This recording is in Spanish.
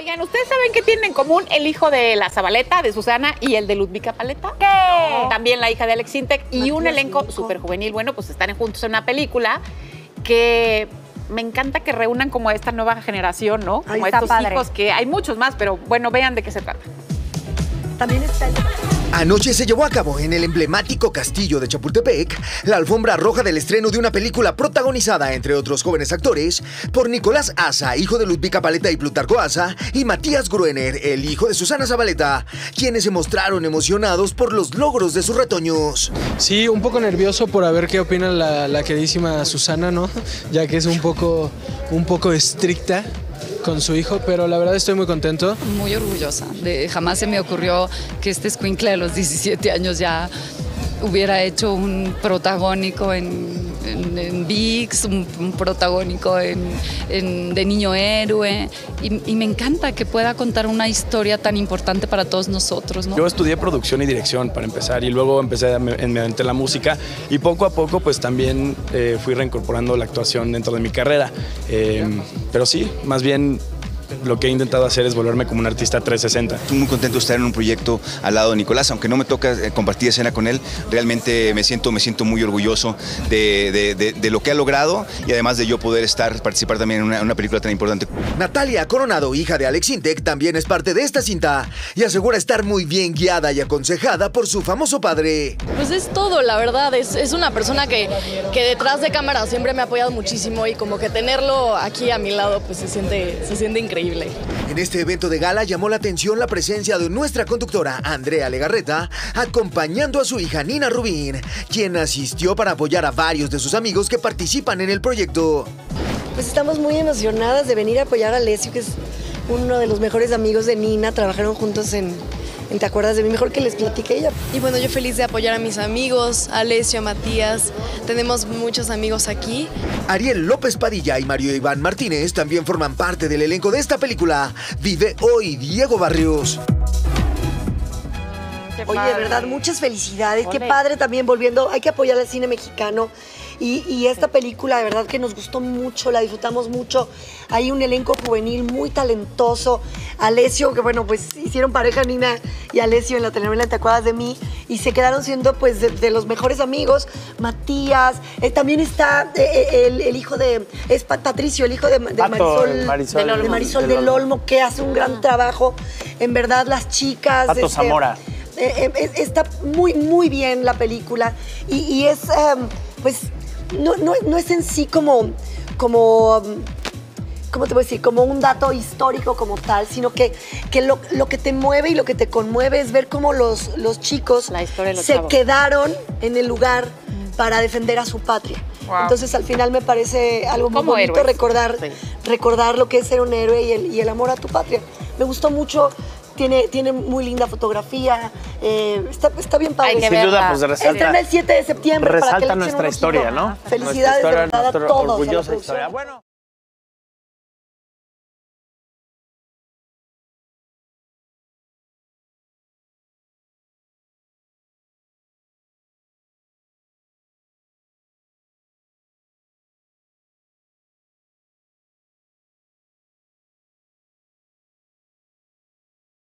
Oigan, ¿ustedes saben qué tienen en común el hijo de la Zabaleta, de Susana, y el de Ludvika Paleta? ¿Qué? También la hija de Alex Intec y un elenco súper juvenil. Bueno, pues están juntos en una película que me encanta que reúnan como a esta nueva generación, ¿no? Ay, Como a estos padre. hijos que hay muchos más, pero bueno, vean de qué se trata. También está el... Anoche se llevó a cabo en el emblemático castillo de Chapultepec la alfombra roja del estreno de una película protagonizada, entre otros jóvenes actores, por Nicolás Asa, hijo de Ludvika Paleta y Plutarco Asa, y Matías Gruener, el hijo de Susana Zabaleta, quienes se mostraron emocionados por los logros de sus retoños. Sí, un poco nervioso por a ver qué opina la, la queridísima Susana, ¿no? Ya que es un poco, un poco estricta con su hijo, pero la verdad estoy muy contento. muy orgullosa. De, jamás se me ocurrió que este escuincle de los 17 años ya hubiera hecho un protagónico en, en, VIX, un, protagónico en, De Niño Héroe. Y, me encanta que pueda contar una historia tan importante para todos nosotros. ¿no? Yo estudié producción y dirección para empezar y luego empecé a me- la música y poco a poco pues también eh, fui reincorporando la actuación dentro de mi carrera. Eh, pero sí, más bien lo que he intentado hacer es volverme como un artista 360. Estoy muy contento de estar en un proyecto al lado de Nicolás, aunque no me toca eh, compartir escena con él, realmente me siento, me siento muy orgulloso de, de- de- de lo que ha logrado y además de yo poder estar, participar también en una, una película tan importante. Natalia Coronado, hija de Alex Intec, también es parte de esta cinta y asegura estar muy bien guiada y aconsejada por su famoso padre. Pues es todo, la verdad. Es, es una persona que, que detrás de cámara siempre me ha apoyado muchísimo y como que tenerlo aquí a mi lado, pues se siente, se siente increíble. En este evento de gala llamó la atención la presencia de nuestra conductora Andrea Legarreta, acompañando a su hija Nina Rubín, quien asistió para apoyar a varios de sus amigos que participan en el proyecto. Pues estamos muy emocionadas de venir a apoyar a Alessio, que es uno de los mejores amigos de Nina. Trabajaron juntos en, en Te acuerdas de mí, mejor que les platique ella. Y bueno, yo feliz de apoyar a mis amigos, a Alessio, a Matías. Tenemos muchos amigos aquí. Ariel López Padilla y Mario Iván Martínez también forman parte del elenco de esta película. Vive hoy Diego Barrios. Oye, de verdad, muchas felicidades. Qué padre también volviendo. Hay que apoyar al cine mexicano. Y, y esta película, de verdad que nos gustó mucho, la disfrutamos mucho. Hay un elenco juvenil muy talentoso. Alessio, que bueno, pues hicieron pareja Nina y Alessio en la telenovela ¿Te acuerdas de mí? Y se quedaron siendo pues de, de los mejores amigos. Matías, eh, también está eh, eh, el, el hijo de, es Pa- Patricio, el hijo de, de Pato, Marisol, Marisol de Marisol del del Olmo. Olmo, que hace un gran trabajo. En verdad, las chicas. Pato este, Zamora. Eh, eh, es- está muy, muy bien la película y, y es, em, pues, no, no- no es en sí como, como, um, ¿cómo te voy a decir? Como un dato histórico como tal, sino que, que lo, lo que te mueve y lo que te conmueve es ver cómo los, los chicos La historia los se chavos. quedaron en el lugar para defender a su patria. Wow. Entonces al final me parece algo muy Como bonito héroes. recordar, Sí. recordar lo que es ser un héroe y el, y el amor a tu patria. Me gustó mucho, tiene, tiene muy linda fotografía, eh, está, está bien padre. Hay que Sin verla. duda, pues resalta, Estrena el 7 de septiembre. para que le resalta nuestra historia. ¿no? Felicidades Nuestra historia, de verdad a todos. orgullosa historia. Bueno.